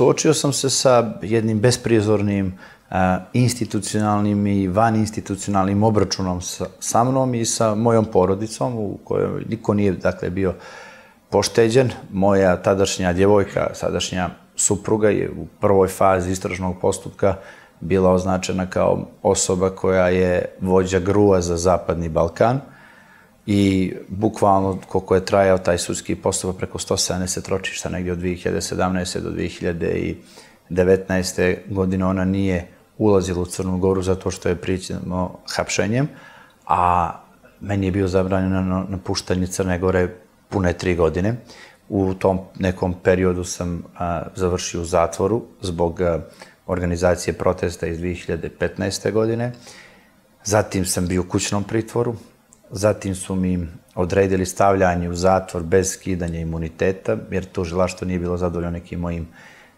suočio sam se sa jednim besprizornim institucionalnim i van institucionalnim obračunom sa, sa mnom i sa mojom porodicom u kojoj niko nije dakle bio pošteđen. Moja tadašnja djevojka, sadašnja supruga je u prvoj fazi istražnog postupka bila označena kao osoba koja je vođa grua za Zapadni Balkan i bukvalno koliko je trajao taj sudski postupak preko 170 ročišta negdje od 2017. do 2019. godine ona nije ulazila u Crnu Goru zato što je prićeno hapšenjem, a meni je bio zabranjeno napuštanje Crne Gore pune tri godine. U tom nekom periodu sam a, završio u zatvoru zbog a, organizacije protesta iz 2015. godine. Zatim sam bio u kućnom pritvoru. Zatim su mi odredili stavljanje u zatvor bez skidanja imuniteta, jer to žilaštvo nije bilo zadovoljno nekim mojim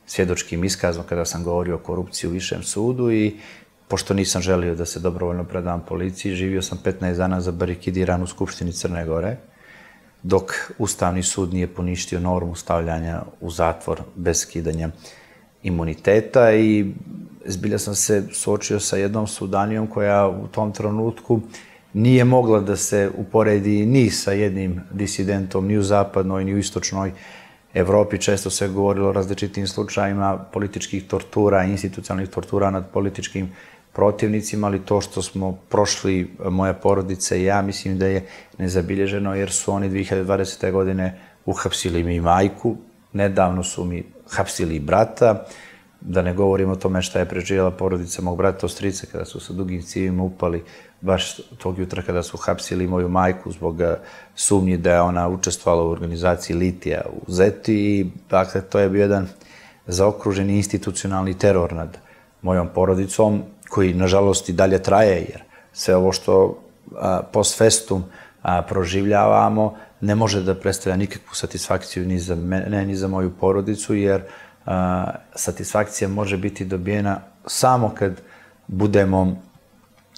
svjedočkim iskazom kada sam govorio o korupciji u Višem sudu i pošto nisam želio da se dobrovoljno predam policiji, živio sam 15 dana zabarikidiran u Skupštini Crne Gore, dok Ustavni sud nije poništio normu stavljanja u zatvor bez skidanja imuniteta i zbilja sam se suočio sa jednom sudanijom koja u tom trenutku nije mogla da se uporedi ni sa jednim disidentom, ni u zapadnoj, ni u istočnoj Evropi često se govorilo o različitim slučajima političkih tortura, institucionalnih tortura nad političkim protivnicima, ali to što smo prošli, moja porodica i ja, mislim da je nezabilježeno, jer su oni 2020. godine uhapsili mi majku, nedavno su mi hapsili brata, da ne govorim o tome šta je preživjela porodica mog brata Ostrice kada su sa dugim civima upali baš tog jutra kada su hapsili moju majku zbog eh, sumnji da je ona učestvovala u organizaciji Litija u Zeti i dakle to je bio jedan zaokruženi institucionalni teror nad mojom porodicom koji nažalost i dalje traje jer sve ovo što a, eh, post festum a, proživljavamo ne može da predstavlja nikakvu satisfakciju ni za mene ni za moju porodicu jer a, satisfakcija može biti dobijena samo kad budemo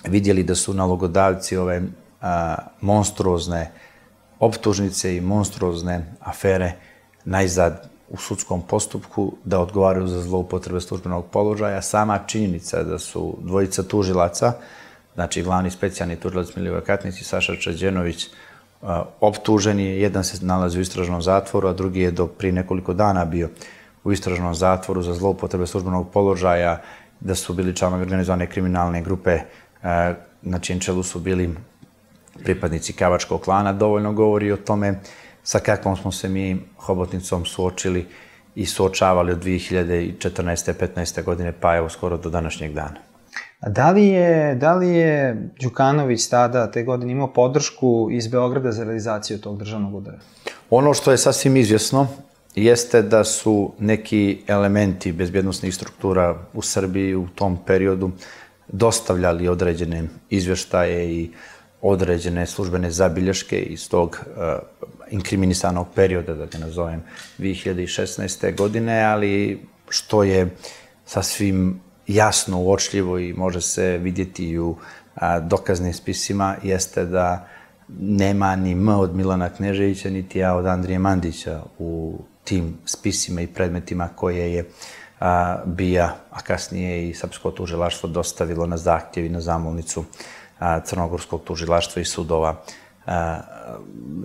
vidjeli da su nalogodavci ove a, monstruozne optužnice i monstruozne afere najzad u sudskom postupku da odgovaraju za zloupotrebe službenog položaja. Sama činjenica da su dvojica tužilaca, znači glavni specijalni tužilac Miliva Katnić i Saša Čađenović, optuženi, jedan se nalazi u istražnom zatvoru, a drugi je do pri nekoliko dana bio u istražnom zatvoru za zloupotrebe službenog položaja, da su bili članovi organizovane kriminalne grupe na čijem čelu su bili pripadnici Kavačkog klana, dovoljno govori o tome sa kakvom smo se mi hobotnicom suočili i suočavali od 2014. 15. godine, pa evo skoro do današnjeg dana. A da li je, da li je Đukanović tada te godine imao podršku iz Beograda za realizaciju tog državnog udara? Ono što je sasvim izvjesno jeste da su neki elementi bezbjednostnih struktura u Srbiji u tom periodu dostavljali određene izvještaje i određene službene zabilješke iz tog uh, inkriminisanog perioda, da ga nazovem, 2016. godine, ali što je sasvim jasno, uočljivo i može se vidjeti u a, dokaznim spisima, jeste da nema ni M od Milana Kneževića, niti ja od Andrije Mandića u tim spisima i predmetima koje je a, bija, a kasnije i Srpsko tužilaštvo dostavilo na zahtjev i na zamolnicu a, Crnogorskog tužilaštva i sudova a,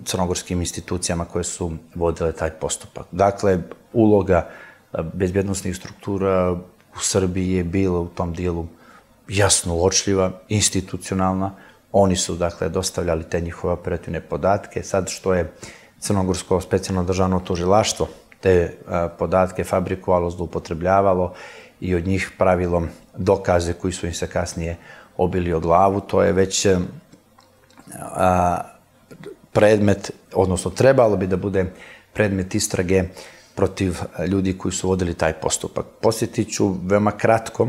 crnogorskim institucijama koje su vodile taj postupak. Dakle, uloga bezbjednostnih struktura u Srbiji je bila u tom dijelu jasno uočljiva, institucionalna. Oni su, dakle, dostavljali te njihove operativne podatke. Sad što je Crnogorsko specijalno državno tužilaštvo te podatke fabrikovalo, zloupotrebljavalo i od njih pravilo dokaze koji su im se kasnije obili o glavu. To je već predmet, odnosno trebalo bi da bude predmet istrage protiv ljudi koji su vodili taj postupak. Posjetit ću veoma kratko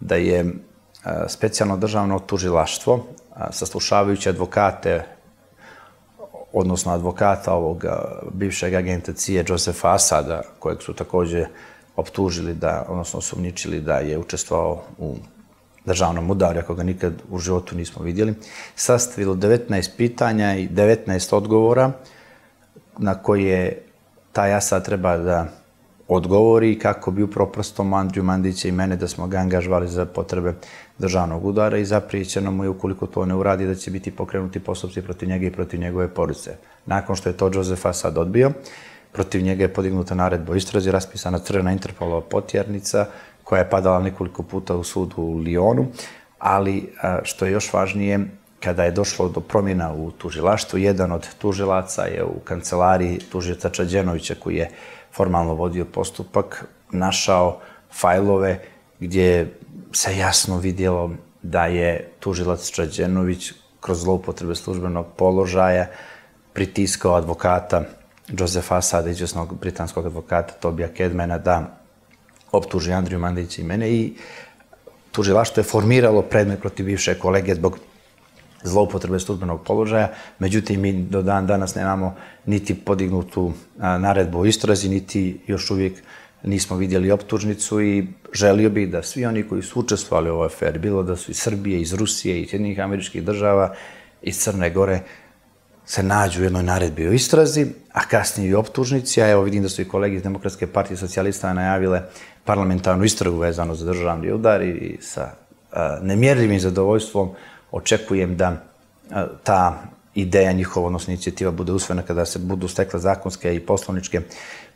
da je specijalno državno tužilaštvo, saslušavajući advokate odnosno advokata ovog bivšeg agenta CIA, Josefa Asada, kojeg su takođe optužili da, odnosno sumničili da je učestvovao u državnom udaru, ako ga nikad u životu nismo vidjeli, sastavilo 19 pitanja i 19 odgovora na koje taj Asad treba da odgovori kako bi uproprosto Andriju Mandića i mene da smo ga angažvali za potrebe državnog udara i zaprijećeno mu je ukoliko to ne uradi da će biti pokrenuti postupci protiv njega i protiv njegove porodice. Nakon što je to Josefa sad odbio, protiv njega je podignuta naredba istrazi, raspisana crvena Interpolova potjernica koja je padala nekoliko puta u sudu u Lionu, ali što je još važnije, kada je došlo do promjena u tužilaštvu, jedan od tužilaca je u kancelariji tužioca Čađenovića koji je formalno vodio postupak, našao fajlove gdje se jasno vidjelo da je tužilac Čađenović kroz zloupotrebe službenog položaja pritiskao advokata Josefa Asada, izvjesnog britanskog advokata Tobija Kedmena, da optuži Andriju Mandića i mene i tužilaštvo je formiralo predmet protiv bivše kolege zbog zloupotrebe službenog položaja, međutim mi do dan danas nemamo niti podignutu naredbu o istrazi, niti još uvijek nismo vidjeli optužnicu i želio bih da svi oni koji su učestvovali u ovoj aferi, bilo da su iz Srbije, iz Rusije, iz jednih američkih država, iz Crne Gore, se nađu u jednoj naredbi o istrazi, a kasnije i optužnici, a evo vidim da su i kolegi iz Demokratske partije socijalista najavile parlamentarnu istragu vezano za državni udar i sa nemjerljivim zadovoljstvom očekujem da ta ideja njihova, odnosno inicijativa, bude usvojena kada se budu stekle zakonske i poslovničke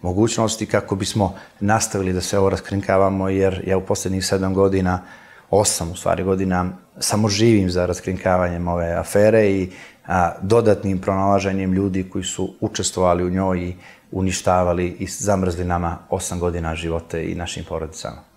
mogućnosti kako bismo nastavili da se ovo raskrinkavamo, jer ja u poslednjih sedam godina, osam u stvari godina, samo živim za raskrinkavanjem ove afere i a, dodatnim pronalaženjem ljudi koji su učestvovali u njoj i uništavali i zamrzli nama osam godina života i našim porodicama.